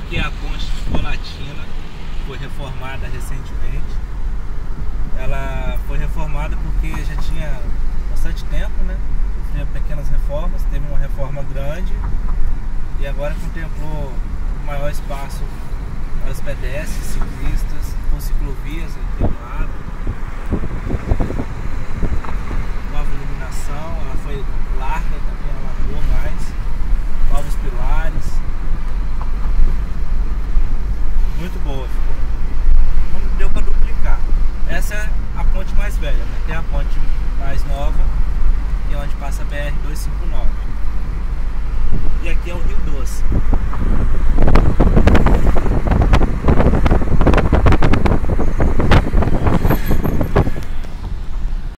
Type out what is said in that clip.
aqui é a Ponte Colatina, foi reformada recentemente. Ela foi reformada porque já tinha bastante tempo, né? Tinha pequenas reformas, teve uma reforma grande e agora contemplou maior espaço para os pedestres, ciclistas. Velha, né? Tem a ponte mais nova, é onde passa a BR-259.